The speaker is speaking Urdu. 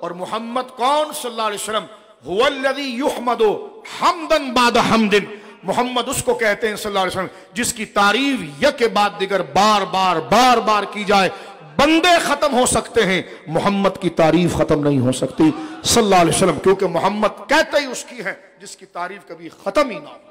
اور محمد کون صلی اللہ علیہ وسلم؟ هو الذی یحمد حمدن بعد حمدن محمد اس کو کہتے ہیں صلی اللہ علیہ وسلم، جس کی تعریف یک بعد دیگر بار بار بار بار کی جائے۔ بندے ختم ہو سکتے ہیں، محمد کی تعریف ختم نہیں ہو سکتی۔ صلی اللہ علیہ وسلم، کیونکہ محمد کہتے ہی اس کی ہے جس کی تعریف کبھی ختم ہی نہ ہو۔